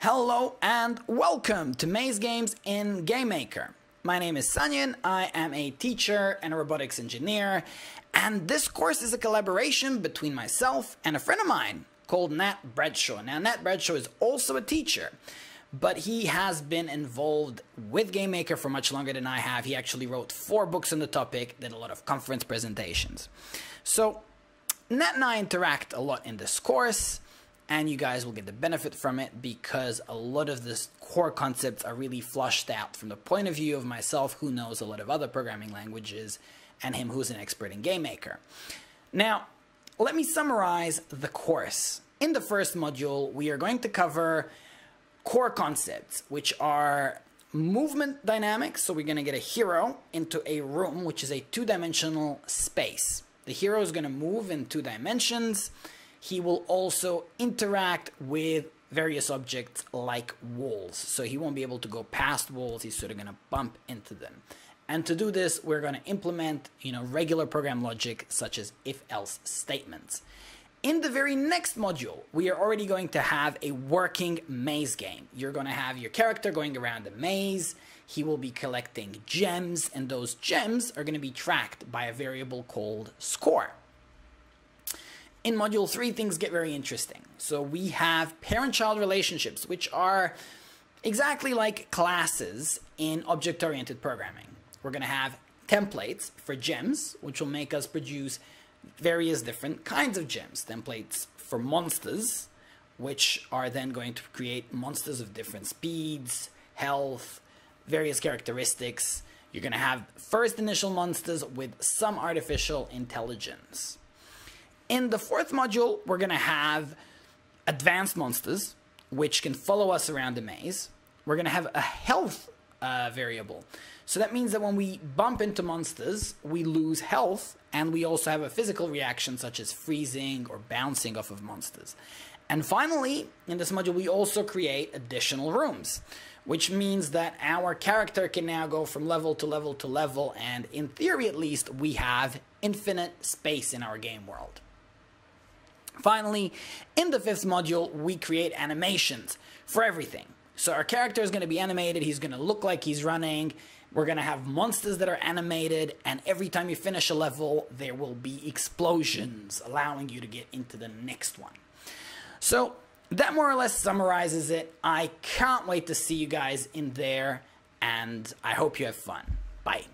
Hello and welcome to Maze Games in GameMaker. My name is Sanjin, I am a teacher and a robotics engineer, and this course is a collaboration between myself and a friend of mine called Nat Bradshaw. Now, Nat Bradshaw is also a teacher, but he has been involved with GameMaker for much longer than I have. He actually wrote four books on the topic, did a lot of conference presentations. So, Nat and I interact a lot in this course and you guys will get the benefit from it because a lot of the core concepts are really flushed out from the point of view of myself who knows a lot of other programming languages and him who's an expert in GameMaker. Now, let me summarize the course. In the first module, we are going to cover core concepts, which are movement dynamics. So we're going to get a hero into a room, which is a two-dimensional space. The hero is going to move in two dimensions he will also interact with various objects like walls. So he won't be able to go past walls, he's sort of going to bump into them. And to do this, we're going to implement, you know, regular program logic such as if-else statements. In the very next module, we are already going to have a working maze game. You're going to have your character going around the maze. He will be collecting gems, and those gems are going to be tracked by a variable called score. In Module 3, things get very interesting. So we have parent-child relationships, which are exactly like classes in object-oriented programming. We're going to have templates for gems, which will make us produce various different kinds of gems. Templates for monsters, which are then going to create monsters of different speeds, health, various characteristics. You're going to have first initial monsters with some artificial intelligence. In the fourth module, we're going to have advanced monsters, which can follow us around the maze. We're going to have a health uh, variable. So that means that when we bump into monsters, we lose health, and we also have a physical reaction such as freezing or bouncing off of monsters. And finally, in this module, we also create additional rooms, which means that our character can now go from level to level to level, and in theory at least, we have infinite space in our game world. Finally, in the fifth module, we create animations for everything. So our character is going to be animated, he's going to look like he's running, we're going to have monsters that are animated, and every time you finish a level, there will be explosions, allowing you to get into the next one. So that more or less summarizes it. I can't wait to see you guys in there, and I hope you have fun. Bye.